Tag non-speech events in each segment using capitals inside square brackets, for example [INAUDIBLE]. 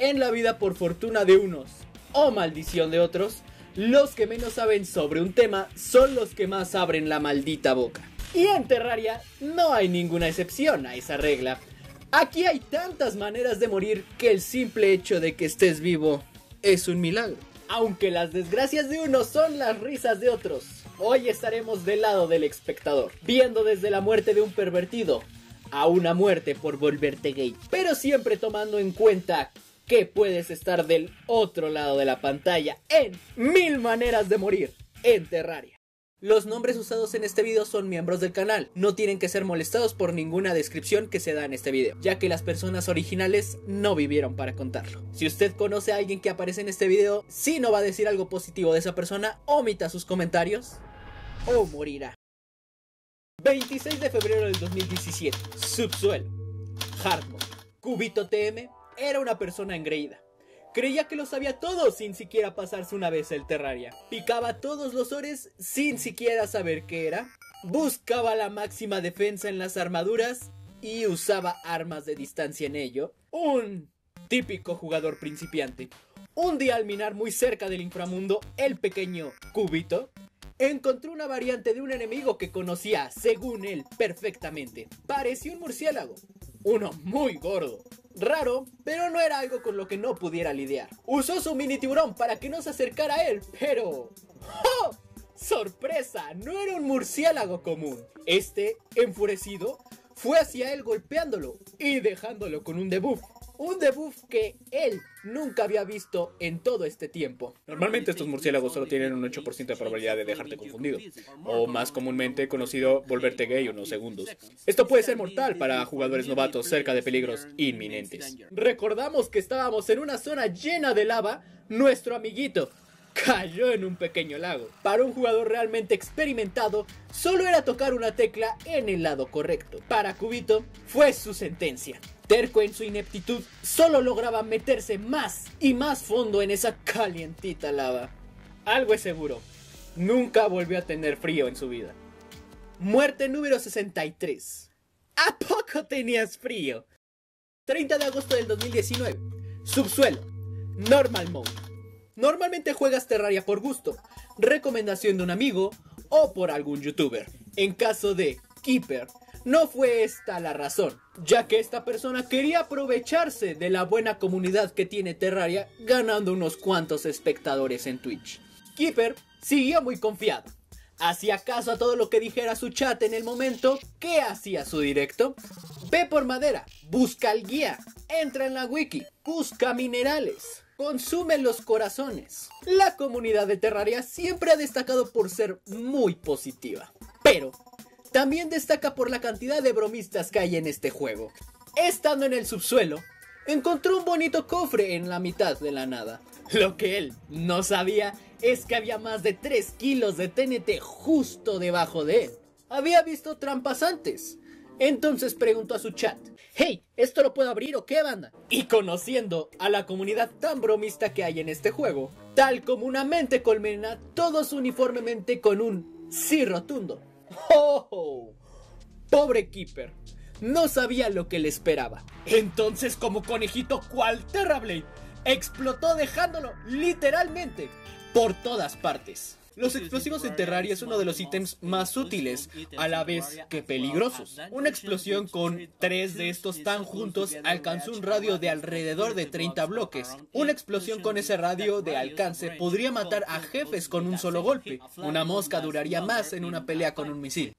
En la vida por fortuna de unos o maldición de otros, los que menos saben sobre un tema son los que más abren la maldita boca. Y en Terraria no hay ninguna excepción a esa regla. Aquí hay tantas maneras de morir que el simple hecho de que estés vivo es un milagro. Aunque las desgracias de unos son las risas de otros. Hoy estaremos del lado del espectador, viendo desde la muerte de un pervertido a una muerte por volverte gay, pero siempre tomando en cuenta que puedes estar del otro lado de la pantalla en mil maneras de morir en Terraria. Los nombres usados en este video son miembros del canal, no tienen que ser molestados por ninguna descripción que se da en este video, ya que las personas originales no vivieron para contarlo. Si usted conoce a alguien que aparece en este video, si no va a decir algo positivo de esa persona, omita sus comentarios o morirá. 26 de febrero del 2017, Subsuelo, Hardmode, Cubito TM, era una persona engreída. Creía que lo sabía todo sin siquiera pasarse una vez el Terraria. Picaba todos los ores sin siquiera saber qué era. Buscaba la máxima defensa en las armaduras y usaba armas de distancia en ello. Un típico jugador principiante. Un día al minar muy cerca del inframundo, el pequeño Cubito encontró una variante de un enemigo que conocía, según él, perfectamente. Parecía un murciélago. Uno muy gordo, Raro, pero no era algo con lo que no pudiera lidiar. Usó su mini tiburón para que no se acercara a él, pero... ¡Oh! ¡Sorpresa! No era un murciélago común. Este, enfurecido, fue hacia él golpeándolo y dejándolo con un debuff. Un debuff que él nunca había visto en todo este tiempo. Normalmente estos murciélagos solo tienen un 8% de probabilidad de dejarte confundido, o más comúnmente conocido volverte gay unos segundos. Esto puede ser mortal para jugadores novatos cerca de peligros inminentes. Recordamos que estábamos en una zona llena de lava, nuestro amiguito cayó en un pequeño lago. Para un jugador realmente experimentado, solo era tocar una tecla en el lado correcto. Para Cubito, fue su sentencia. Terco en su ineptitud, solo lograba meterse más y más fondo en esa calientita lava. Algo es seguro, nunca volvió a tener frío en su vida. Muerte número 63. ¿A poco tenías frío? 30 de agosto del 2019. Subsuelo. Normal Mode. Normalmente juegas Terraria por gusto, recomendación de un amigo o por algún youtuber. En caso de Keeper, no fue esta la razón, ya que esta persona quería aprovecharse de la buena comunidad que tiene Terraria ganando unos cuantos espectadores en Twitch. Keeper siguió muy confiado. Hacía caso a todo lo que dijera su chat en el momento que hacía su directo. Ve por madera, busca el guía, entra en la wiki, busca minerales, consume los corazones. La comunidad de Terraria siempre ha destacado por ser muy positiva. Pero también destaca por la cantidad de bromistas que hay en este juego. Estando en el subsuelo, encontró un bonito cofre en la mitad de la nada. Lo que él no sabía es que había más de 3 kilos de TNT justo debajo de él. Había visto trampas antes. Entonces preguntó a su chat, hey, ¿esto lo puedo abrir o qué banda? Y conociendo a la comunidad tan bromista que hay en este juego, tal como una mente colmena, todos uniformemente con un sí rotundo. ¡Oh! Pobre Keeper. No sabía lo que le esperaba. Entonces, como conejito cual Terrablade, explotó dejándolo literalmente por todas partes. Los explosivos en Terraria es uno de los ítems más útiles, a la vez que peligrosos. Una explosión con tres de estos tan juntos alcanzó un radio de alrededor de 30 bloques. Una explosión con ese radio de alcance podría matar a jefes con un solo golpe. Una mosca duraría más en una pelea con un misil.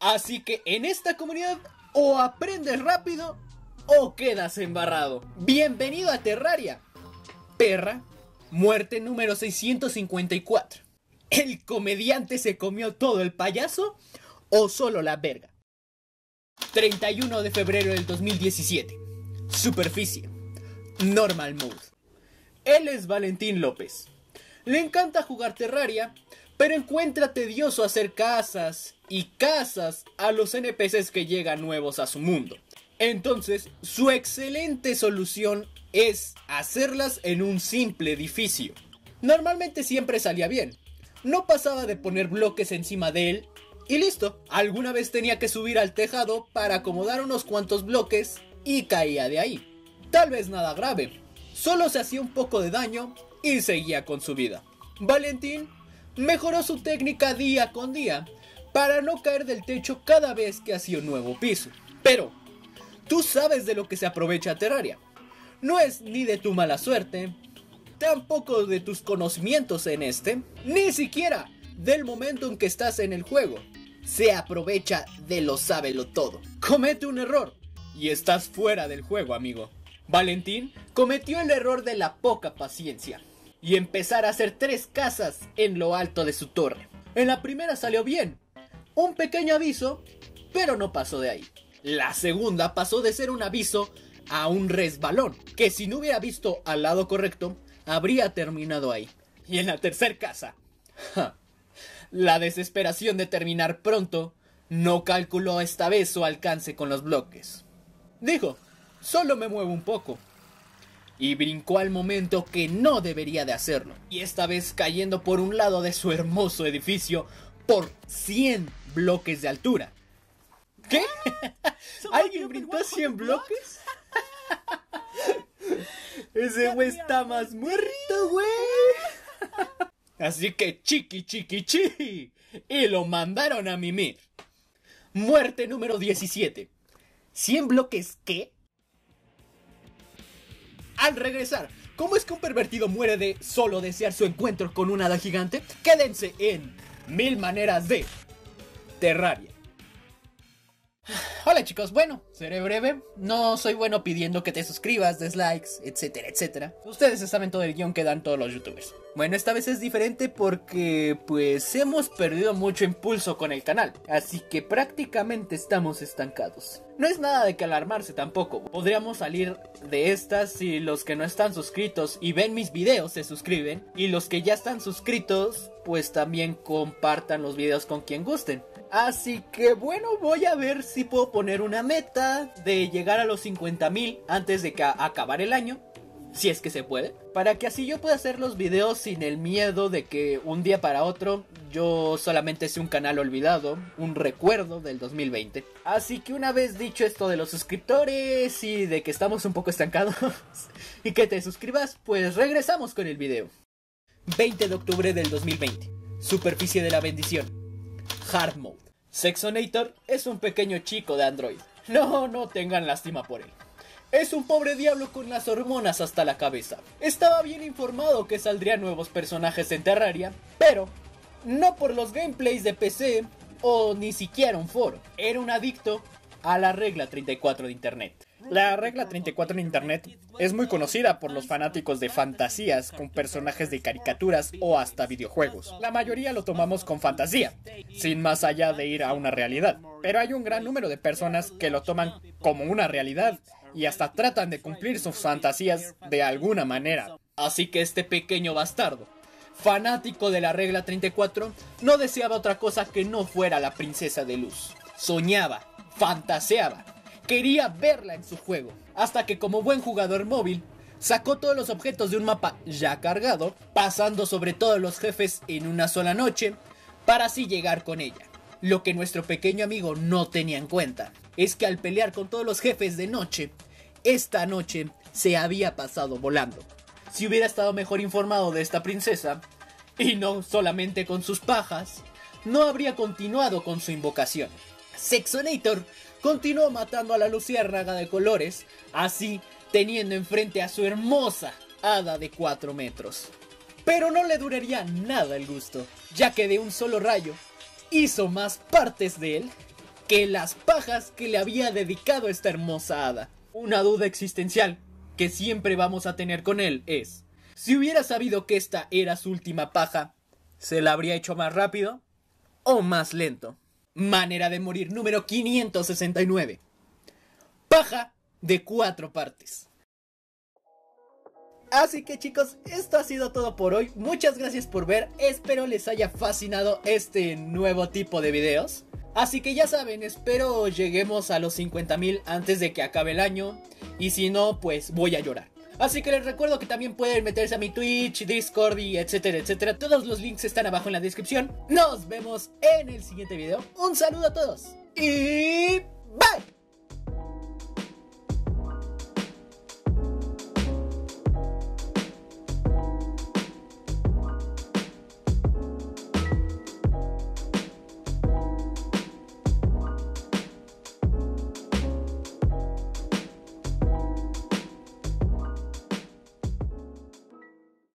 Así que en esta comunidad o aprendes rápido o quedas embarrado. Bienvenido a Terraria. Perra, muerte número 654. ¿El comediante se comió todo el payaso o solo la verga? 31 de febrero del 2017. Superficie. Normal Mode. Él es Valentín López. Le encanta jugar Terraria, pero encuentra tedioso hacer casas y casas a los NPCs que llegan nuevos a su mundo. Entonces, su excelente solución es hacerlas en un simple edificio. Normalmente siempre salía bien, no pasaba de poner bloques encima de él y listo. Alguna vez tenía que subir al tejado para acomodar unos cuantos bloques y caía de ahí. Tal vez nada grave, solo se hacía un poco de daño y seguía con su vida. Valentín mejoró su técnica día con día para no caer del techo cada vez que hacía un nuevo piso. Pero, tú sabes de lo que se aprovecha Terraria. No es ni de tu mala suerte, tampoco de tus conocimientos en este, ni siquiera del momento en que estás en el juego. Se aprovecha de lo sábelo todo. Comete un error y estás fuera del juego, amigo. Valentín cometió el error de la poca paciencia y empezar a hacer tres casas en lo alto de su torre. En la primera salió bien, un pequeño aviso, pero no pasó de ahí. La segunda pasó de ser un aviso a un resbalón, que si no hubiera visto al lado correcto, habría terminado ahí. Y en la tercera casa, la desesperación de terminar pronto no calculó esta vez su alcance con los bloques. Dijo, solo me muevo un poco. Y brincó al momento que no debería de hacerlo. Y esta vez cayendo por un lado de su hermoso edificio por 100 bloques de altura. ¿Qué? [LAUGHS] ¿Alguien brincó 100 bloques? Ese güey está más muerto, güey. Así que chiqui chiqui chi. Y lo mandaron a mimir. Muerte número 17. ¿100 bloques qué? Al regresar, ¿cómo es que un pervertido muere de solo desear su encuentro con una hada gigante? Quédense en Mil Maneras de Terraria. Hola chicos, bueno, seré breve. No soy bueno pidiendo que te suscribas, dislikes, etcétera, etcétera. Ustedes saben todo el guion que dan todos los youtubers. Bueno, esta vez es diferente porque pues hemos perdido mucho impulso con el canal. Así que prácticamente estamos estancados. No es nada de que alarmarse tampoco. Podríamos salir de estas si los que no están suscritos y ven mis videos se suscriben. Y los que ya están suscritos pues también compartan los videos con quien gusten. Así que bueno, voy a ver si puedo poner una meta de llegar a los 50.000 antes de que acabar el año. Si es que se puede. Para que así yo pueda hacer los videos sin el miedo de que un día para otro yo solamente sea un canal olvidado, un recuerdo del 2020. Así que una vez dicho esto de los suscriptores y de que estamos un poco estancados [LAUGHS] y que te suscribas, pues regresamos con el video. 20 de octubre del 2020. Superficie de la bendición. Hard Mode. Sexonator es un pequeño chico de Android. No, no tengan lástima por él. Es un pobre diablo con las hormonas hasta la cabeza. Estaba bien informado que saldrían nuevos personajes en Terraria, pero no por los gameplays de PC o ni siquiera un foro. Era un adicto a la regla 34 de Internet. La regla 34 en Internet es muy conocida por los fanáticos de fantasías con personajes de caricaturas o hasta videojuegos. La mayoría lo tomamos con fantasía, sin más allá de ir a una realidad. Pero hay un gran número de personas que lo toman como una realidad y hasta tratan de cumplir sus fantasías de alguna manera. Así que este pequeño bastardo, fanático de la regla 34, no deseaba otra cosa que no fuera la princesa de luz. Soñaba, fantaseaba quería verla en su juego. Hasta que como buen jugador móvil, sacó todos los objetos de un mapa ya cargado, pasando sobre todos los jefes en una sola noche, para así llegar con ella. Lo que nuestro pequeño amigo no tenía en cuenta es que al pelear con todos los jefes de noche, esta noche se había pasado volando. Si hubiera estado mejor informado de esta princesa, y no solamente con sus pajas, no habría continuado con su invocación. Sexonator continuó matando a la luciérnaga de colores, así teniendo enfrente a su hermosa hada de 4 metros. Pero no le duraría nada el gusto, ya que de un solo rayo hizo más partes de él que las pajas que le había dedicado esta hermosa hada. Una duda existencial que siempre vamos a tener con él es, si hubiera sabido que esta era su última paja, ¿se la habría hecho más rápido o más lento? Manera de morir número 569. Paja de cuatro partes. Así que chicos, esto ha sido todo por hoy. Muchas gracias por ver. Espero les haya fascinado este nuevo tipo de videos. Así que ya saben, espero lleguemos a los 50.000 antes de que acabe el año. Y si no, pues voy a llorar. Así que les recuerdo que también pueden meterse a mi Twitch, Discord y etcétera, etcétera. Todos los links están abajo en la descripción. Nos vemos en el siguiente video. Un saludo a todos y bye.